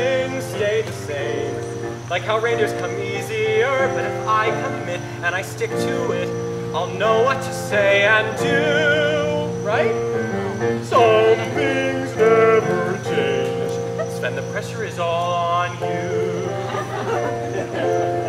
things stay the same. Like how reindeers come easier, but if I commit and I stick to it, I'll know what to say and do, right? Some things never change. Sven, the pressure is all on you.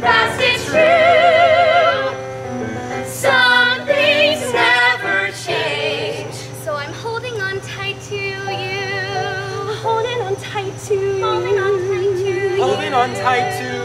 fast, it's true. Some things never change. So I'm holding on tight to you. Holding on tight to you. Holding on tight to you. Holding on tight to you.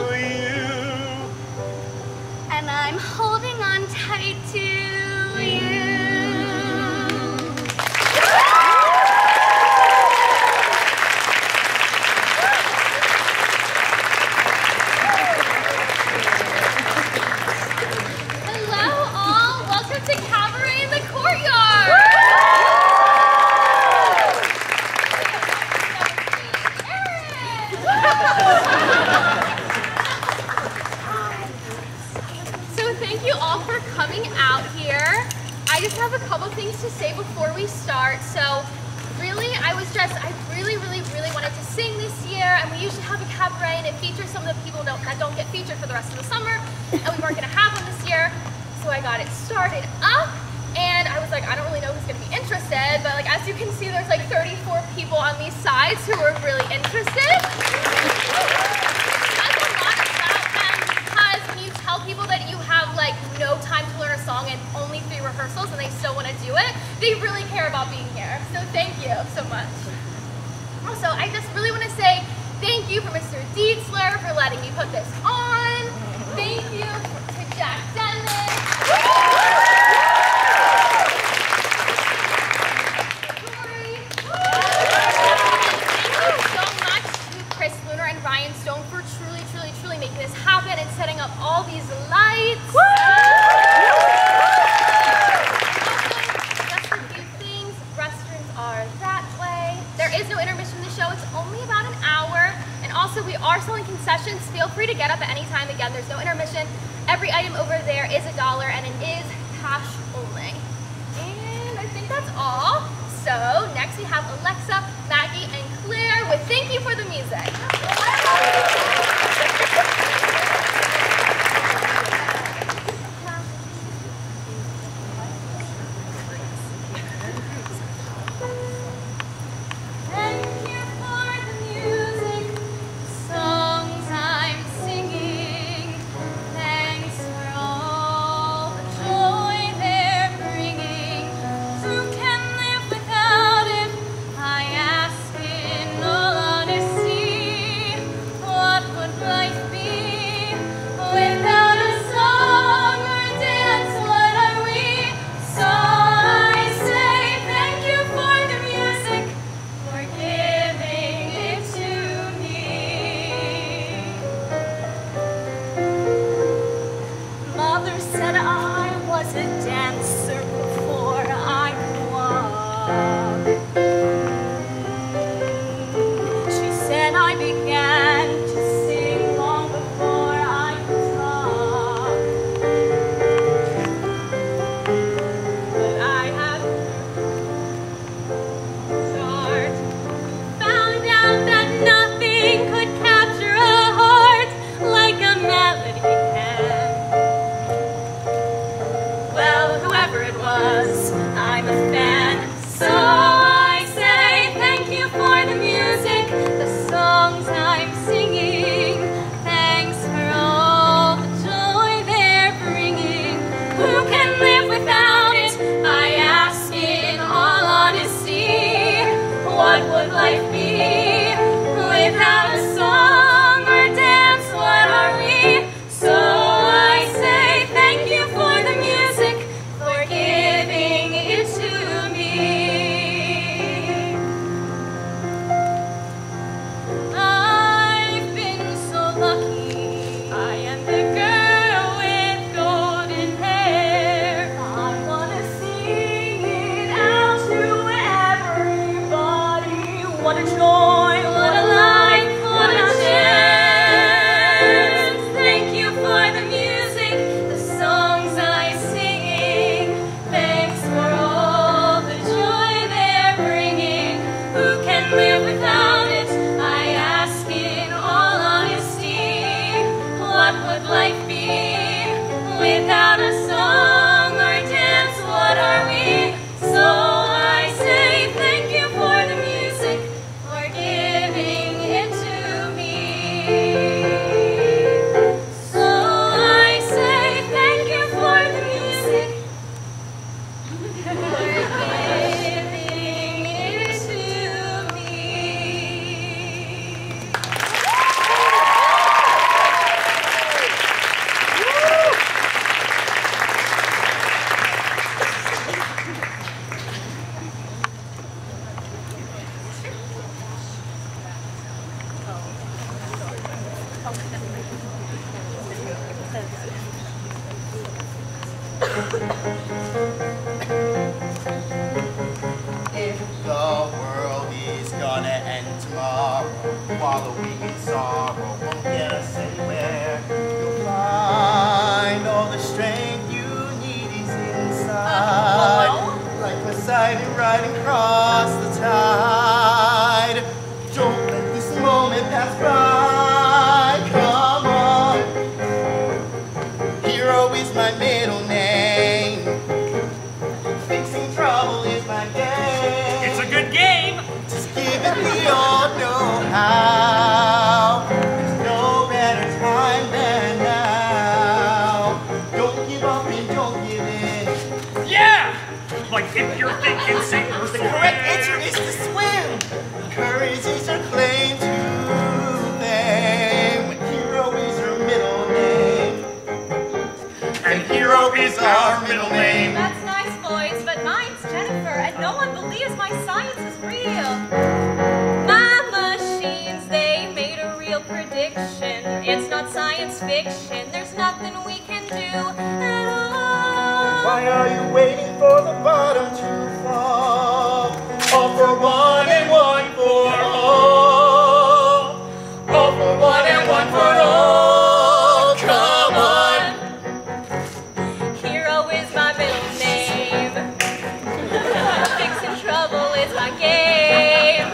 Alexa correct answer is to swim. Courage is your claim to fame. Hero is your middle name. And hero is our middle name. That's nice, boys, but mine's Jennifer, and no one believes my science is real. My machines, they made a real prediction. It's not science fiction, there's nothing we can do at all. Why are you waiting for the bottom one and one for all. All for one and one for all. Come on. Hero is my middle name. Fixing trouble is my game.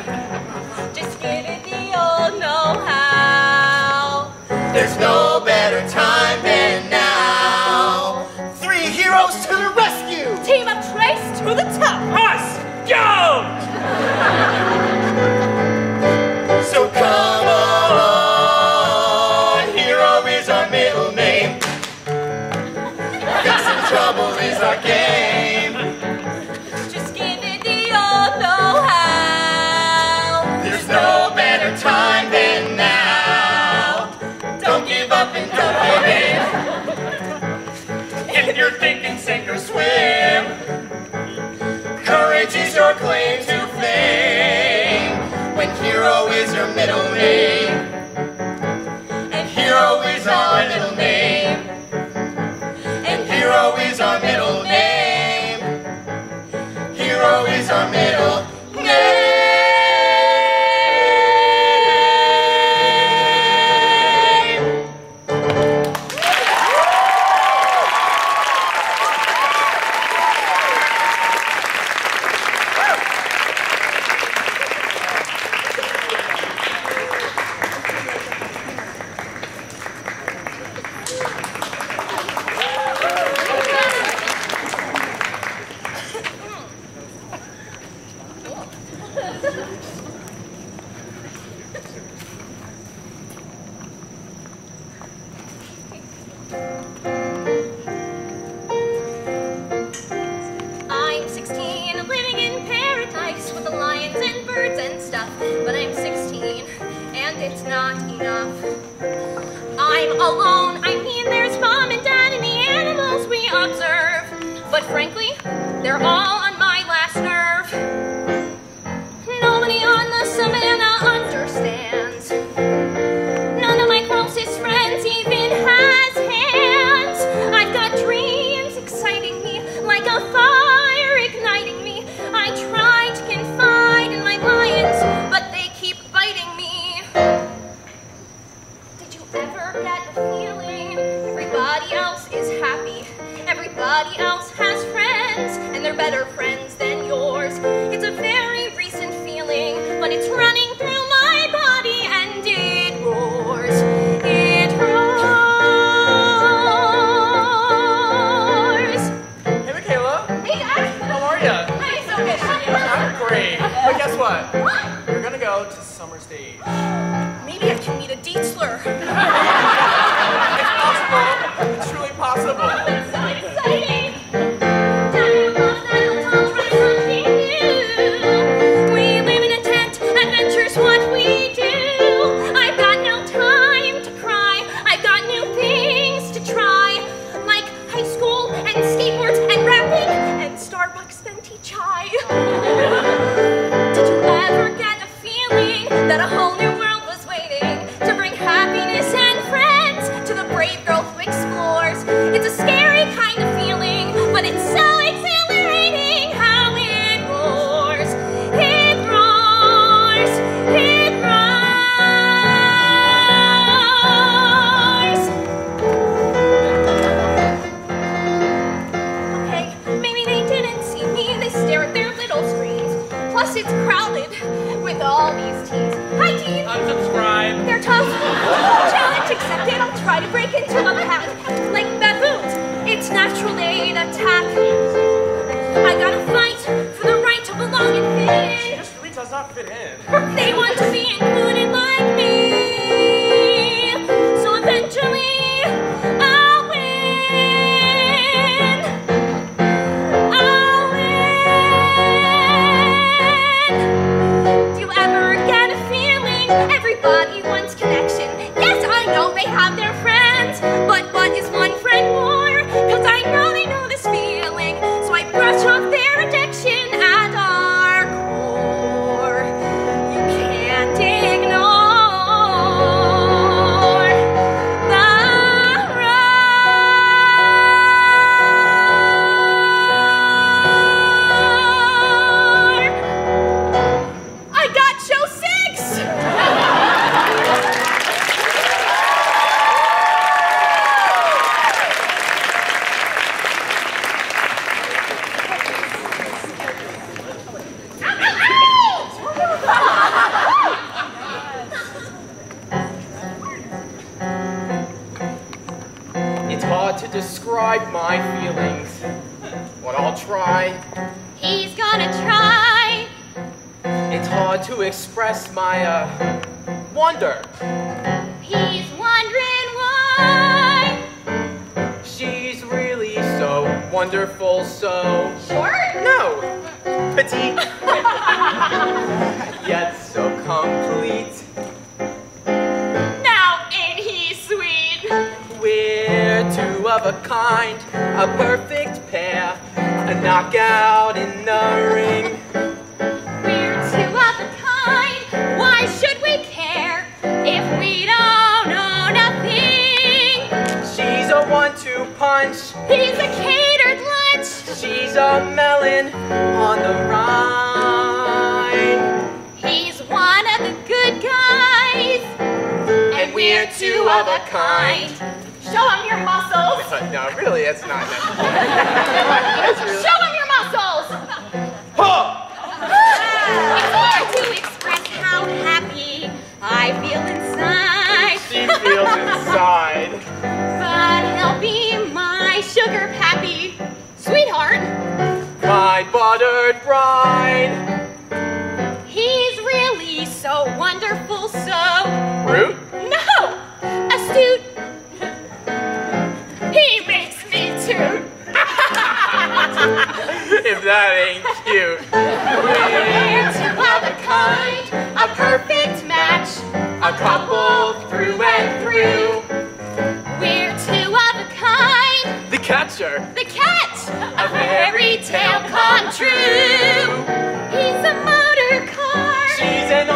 Just the old know-how. There's no better time than now. Three heroes to the rescue. Team up trace to the top. Our game. Just give it the old know-how. There's no better time than now. Don't give up and don't give in. If you're thinking sink or swim. Swim. Courage is your claim to fame. When hero is your middle name. And hero is our middle name. And hero is our middle bride. He's really so wonderful, so. Rude? No! Astute. he makes me toot. if that ain't cute. We're two of a kind, a perfect match, a couple through and through. The catcher. The cat a fairy tale come true. He's a motor car. She's an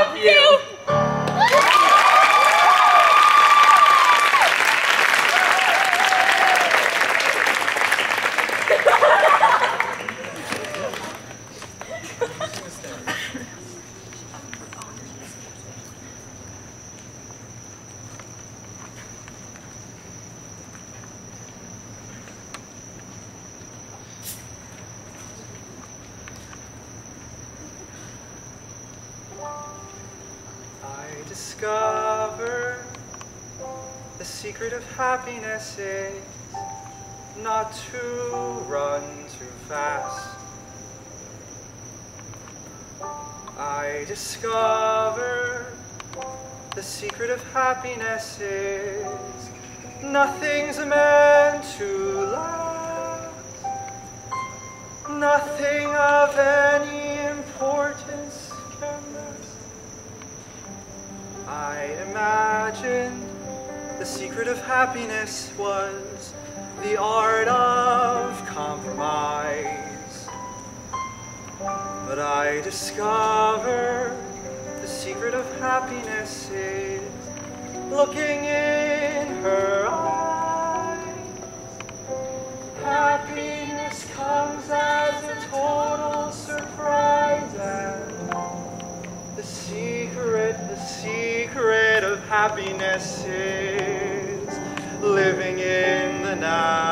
love you. Happiness is not to run too fast. I discover the secret of happiness is nothing's a meant to last. Nothing of any importance can last. I imagined the secret of happiness was the art of compromise. But I discovered the secret of happiness is looking in her eyes. Happiness comes as a total surprise and the secret, the secret of happiness is living in the now.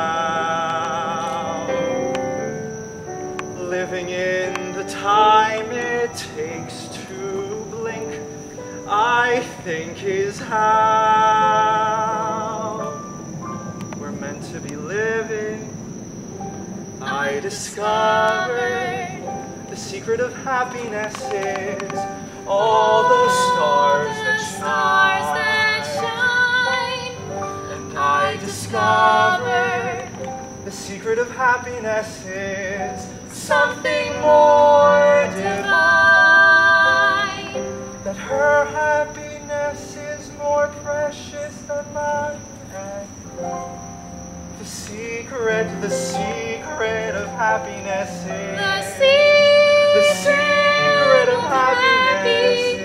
Living in the time it takes to blink, I think is how we're meant to be living. I discovered the secret of happiness is all stars Stars that shine. Shine. And I discovered the secret of happiness is something more divine. That her happiness is more precious than mine. The secret, the secret of happiness is The secret, the secret of happiness.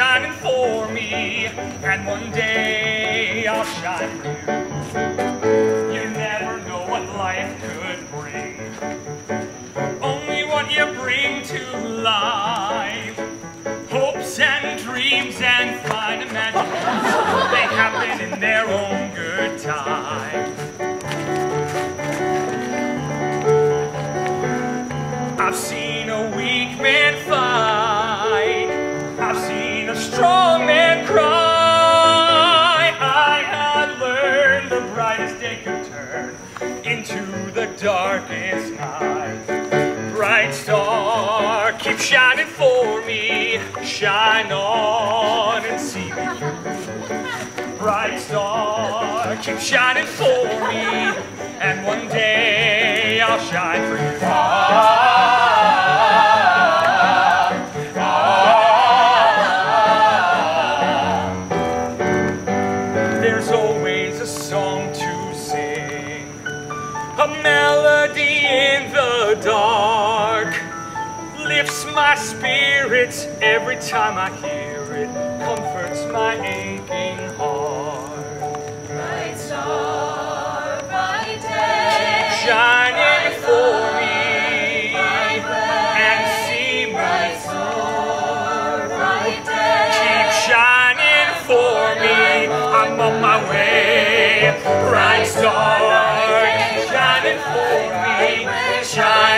shining for me, and one day I'll shine you. You never know what life could bring, only what you bring to life. Hopes and dreams and fine imaginations, they happen in their own good time. darkest night. Bright star, keep shining for me. Shine on and see me through. Bright star, keep shining for me. And one day I'll shine for you. time I hear it comforts my aching heart. Bright star, bright day, shining bright for me, bright way, and see me. Bright star, bright day, keep shining for me. I'm on my way. Bright star, shining for me, shining.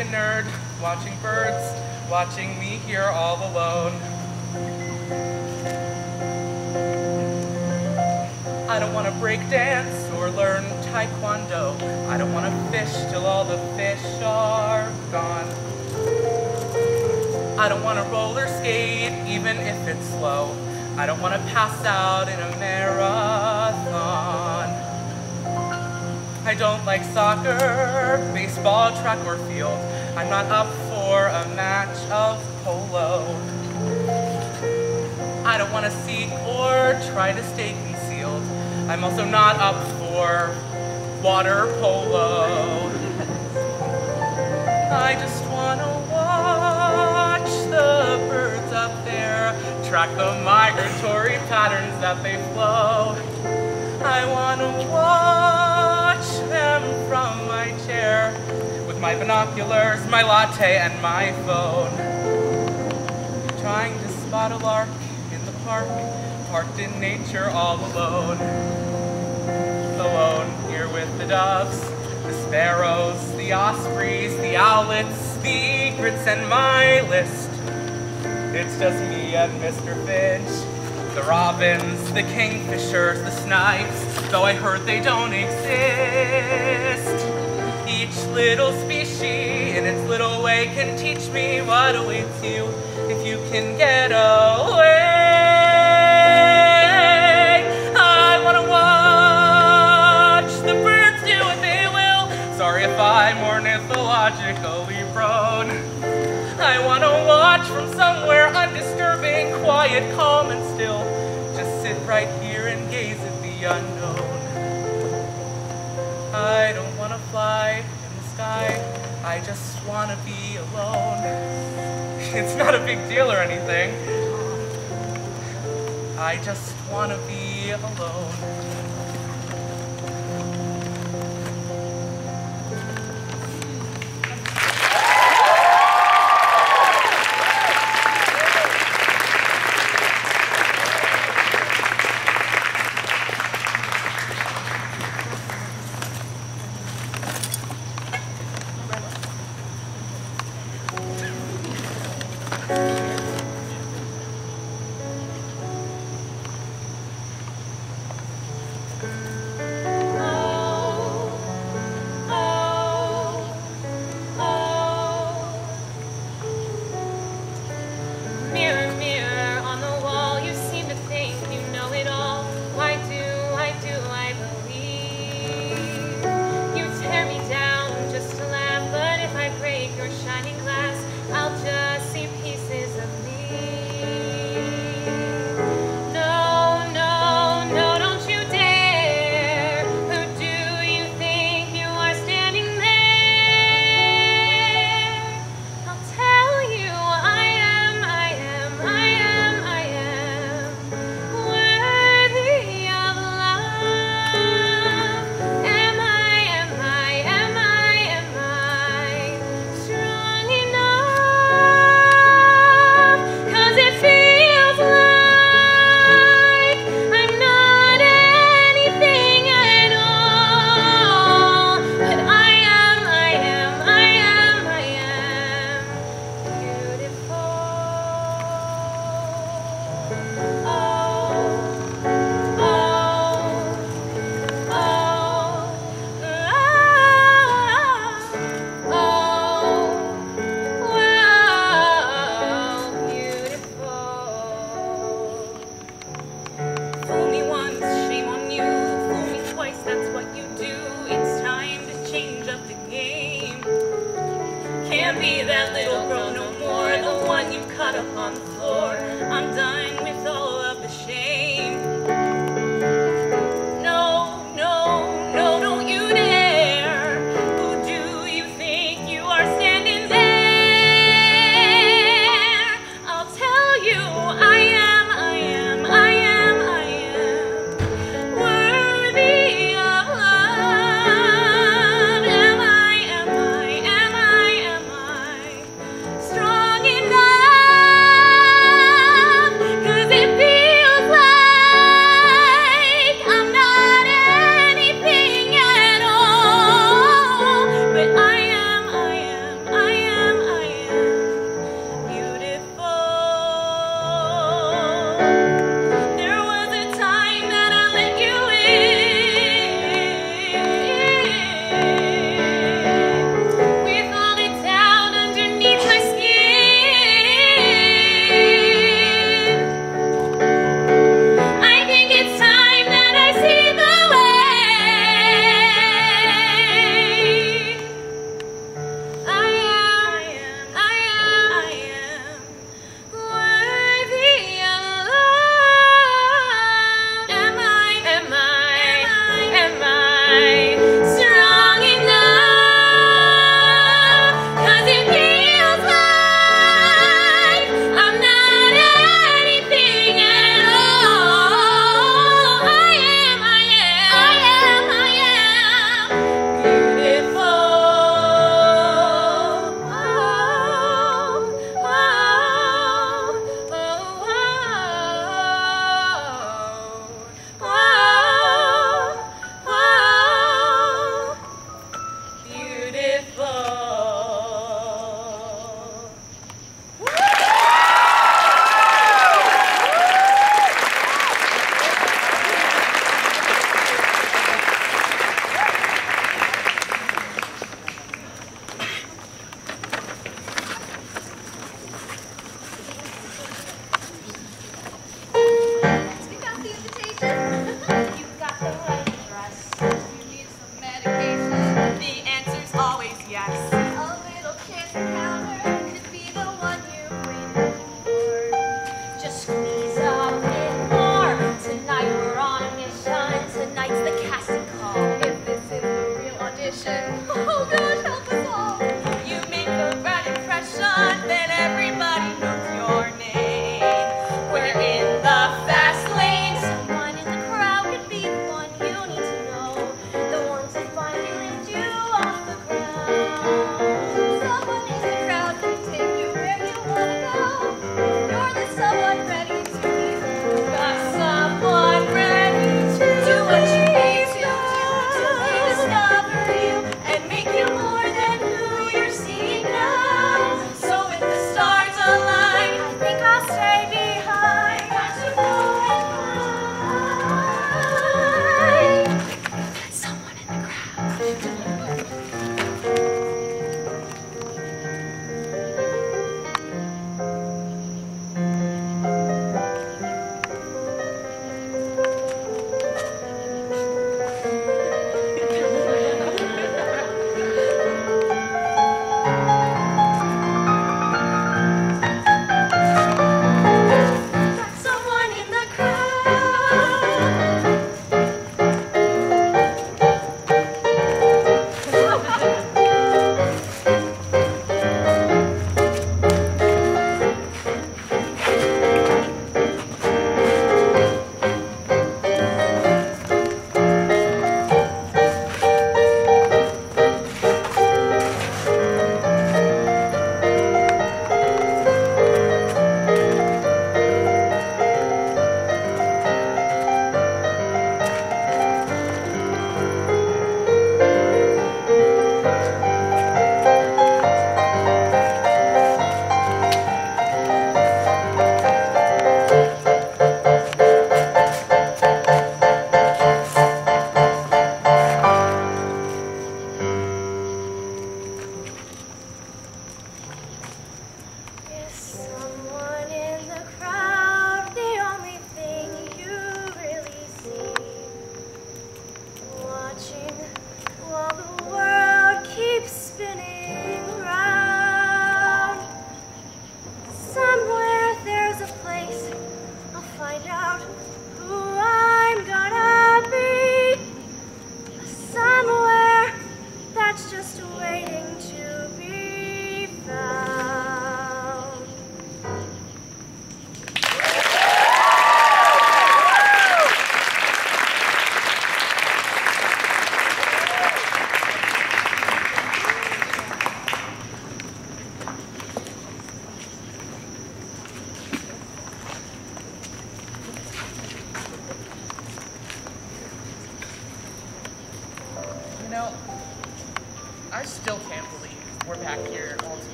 A nerd watching birds, watching me here all alone. I don't want to break dance or learn taekwondo. I don't want to fish till all the fish are gone. I don't want to roller skate even if it's slow. I don't want to pass out in a marathon. I don't like soccer, baseball, track, or field. I'm not up for a match of polo. I don't want to seek or try to stay concealed. I'm also not up for water polo. I just want to watch the birds up there, track the migratory patterns that they flow. I want to watch them from my chair my binoculars, my latte, and my phone. Trying to spot a lark in the park, parked in nature all alone. Alone here with the doves, the sparrows, the ospreys, the owlets, the egrets, and my list. It's just me and Mr. Finch. The robins, the kingfishers, the snipes, though I heard they don't exist. Each little species in its little way can teach me what awaits you if you can get away. I want to watch the birds do what they will. Sorry if I'm ornithologically prone. I want to watch from somewhere undisturbing, quiet, calm, and still. Just sit right here and gaze at the unknown. I don't want to fly I just want to be alone. It's not a big deal or anything. I just want to be alone.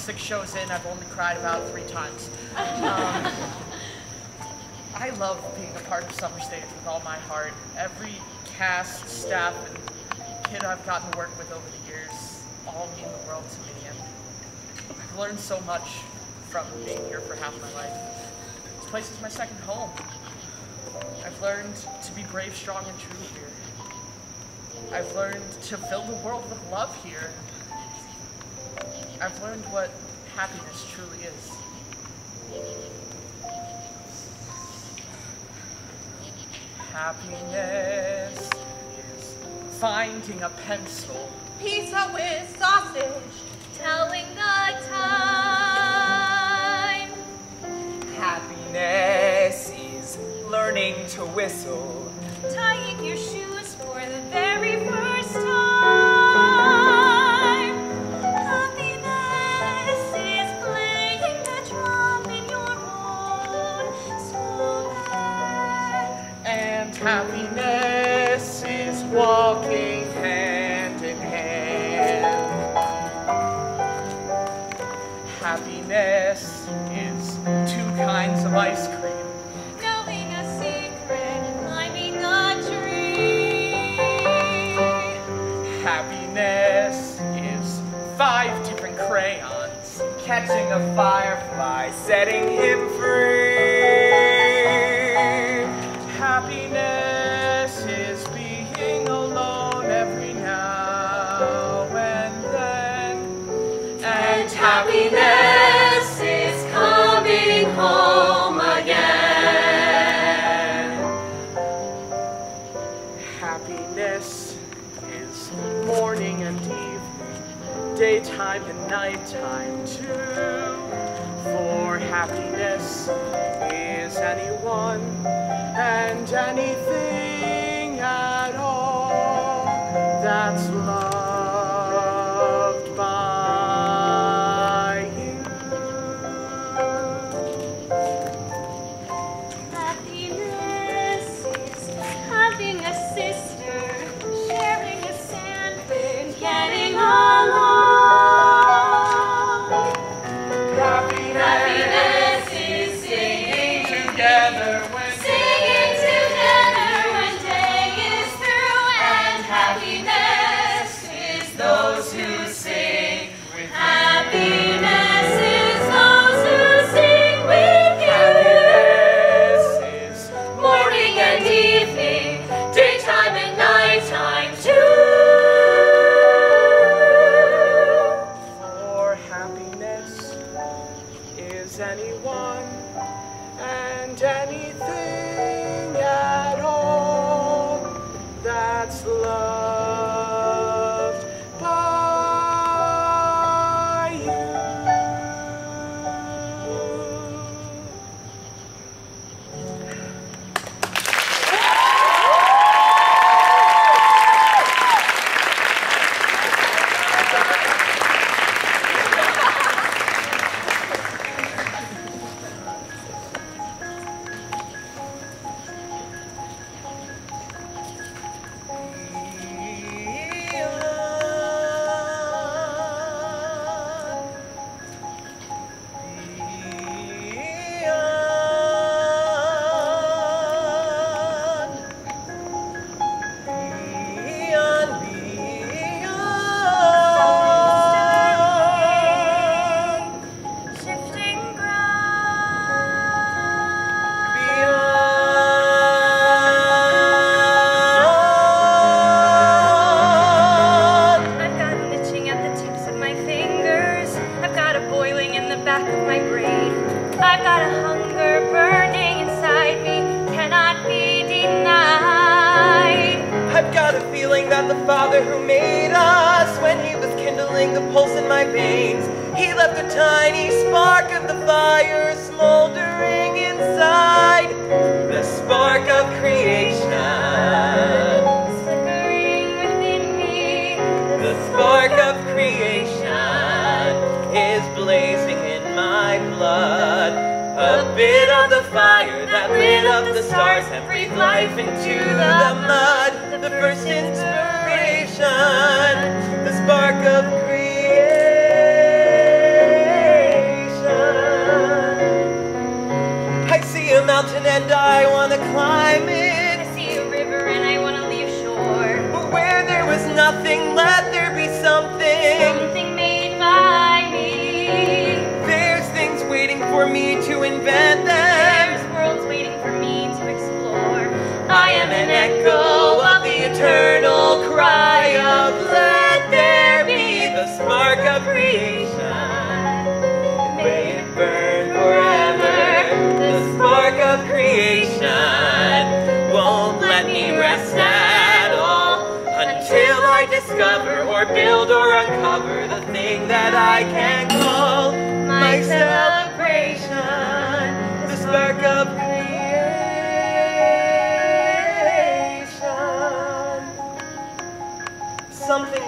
Six shows in, I've only cried about three times. Um, I love being a part of Summer Stage with all my heart. Every cast, staff, and kid I've gotten to work with over the years all mean the world to me, and I've learned so much from being here for half my life. This place is my second home. I've learned to be brave, strong, and true here. I've learned to fill the world with love here. I've learned what happiness truly is. Happiness is finding a pencil. Pizza with sausage. Telling the time. Happiness is learning to whistle. Tying your shoes of ice cream. Knowing a secret, climbing a tree. Happiness is five different crayons. Catching a firefly, setting him nighttime too. For happiness is anyone and anything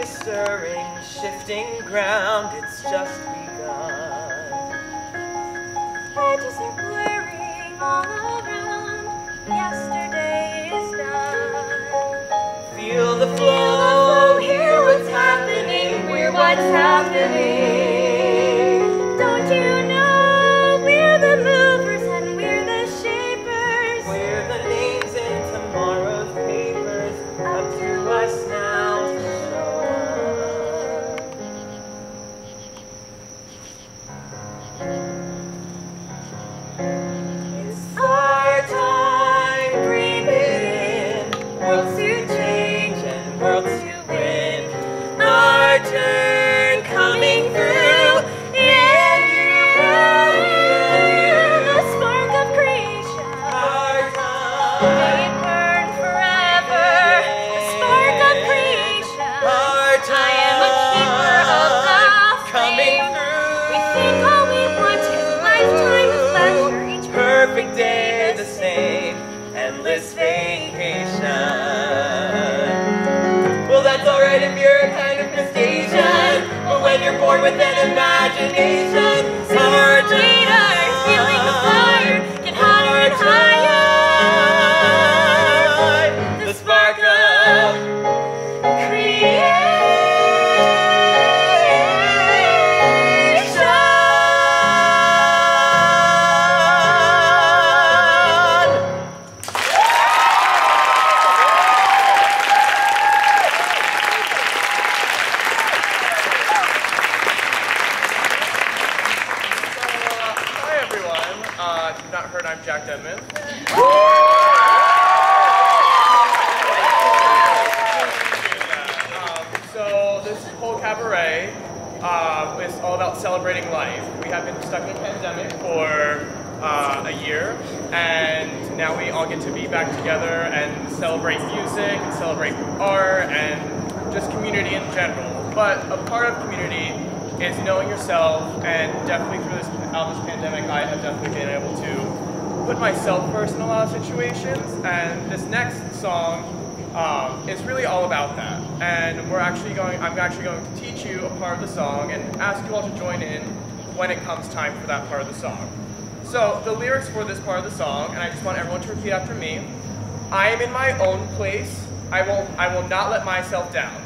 Stirring, shifting ground, it's just begun. Edges are blurring all around. Yesterday is done. Feel the flow, hear what's happening, we're what's happening. With an imagination, it's not heard, I'm Jack Denman. Um, so this whole cabaret uh, is all about celebrating life. We have been stuck in a pandemic for uh, a year, and now we all get to be back together and celebrate music and celebrate art and just community in general. But a part of community is knowing yourself, and definitely through this, out this pandemic, I have definitely been able to put myself first in a lot of situations. And this next song um, is really all about that. And we're actually going, I'm actually going to teach you a part of the song and ask you all to join in when it comes time for that part of the song. So the lyrics for this part of the song, and I just want everyone to repeat after me. I am in my own place. I will, I will not let myself down.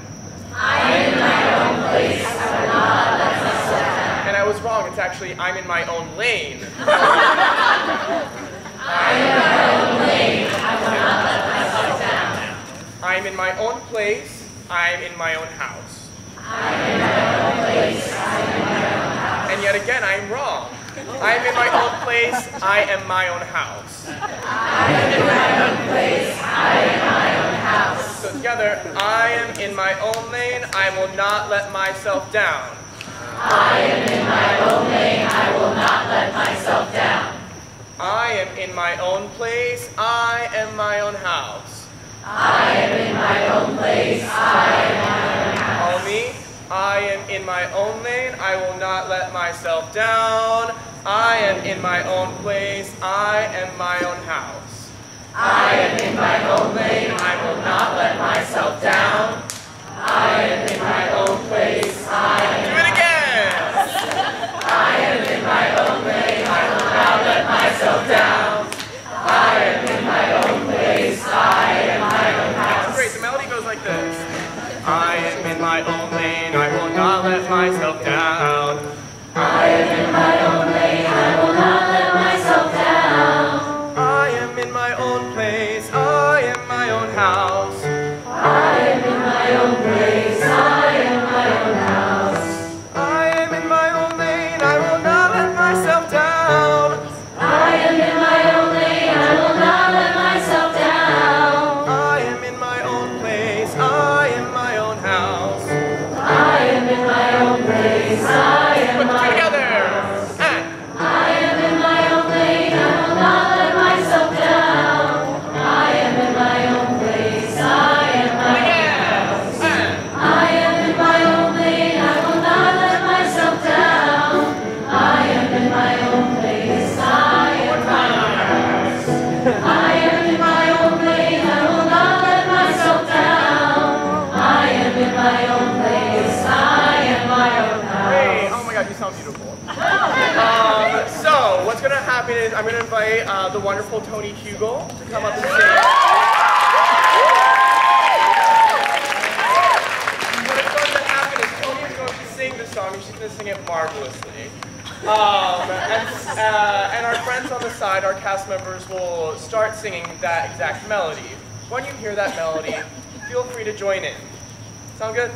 And I was wrong. It's actually I'm in my own lane. I'm in my own lane. I will not let myself down. I'm in my own place. I'm in my own house. And yet again, I'm wrong. I'm in my own place. I am my own house. So together, I am in my own lane. I will not let myself down. I am in my own lane. I will not let myself down. I am in my own place. I am my own house. I am in my own place. I am my own house. Call me. I am in my own lane. I will not let myself down. I am in my own place. I am my own house. I am in my own lane. I will not let myself down. I'm going to invite uh, the wonderful Tony Hugel to come up and sing. What is going to happen is Tony is going to sing the song, and she's going to sing it marvelously. Um, and, uh, and our friends on the side, our cast members, will start singing that exact melody. When you hear that melody, feel free to join in. Sound good?